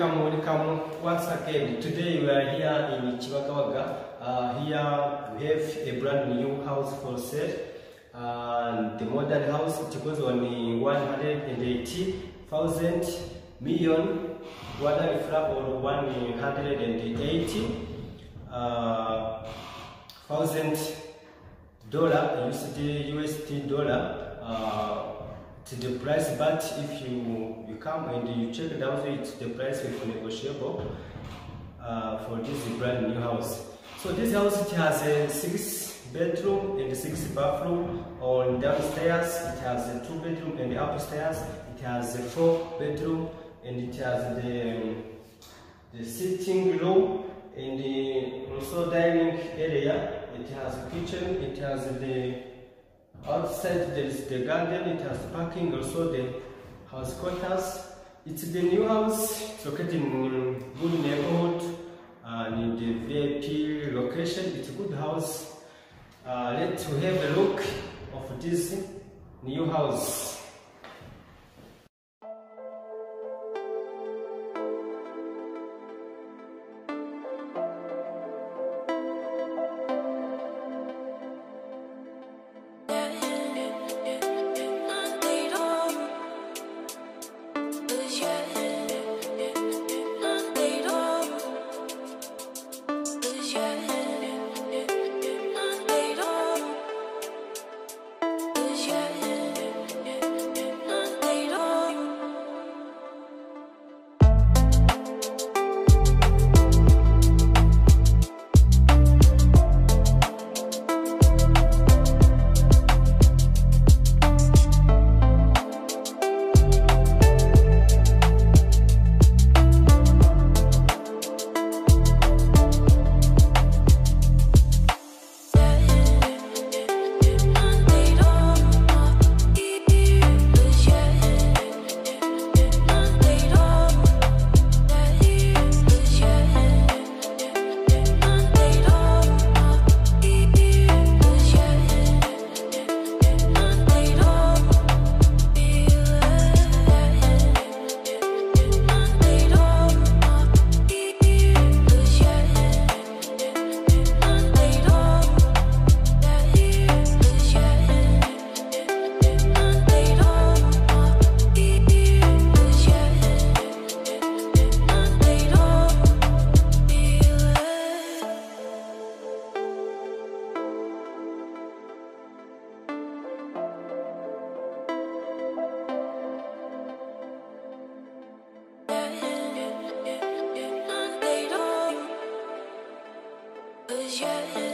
welcome, welcome once again. Today we are here in Kibagabaga. Uh, here we have a brand new house for sale. And uh, the modern house, it goes on 180,000 million Guadalifra or 180,000 uh, dollar USD, USD dollar. Uh, to the price. But if you you come and you check it out, it's the price is negotiable uh, for this brand new house. So this house it has a six bedroom and six bathroom. On downstairs it has a two bedroom and upstairs it has a four bedroom and it has the the sitting room and the also dining area. It has a kitchen. It has the outside there is the garden. It has parking. Also the house quarters. It's the new house. It's located in good neighborhood and in the VIP location. It's a good house. Uh, let's have a look of this new house. yeah, yeah.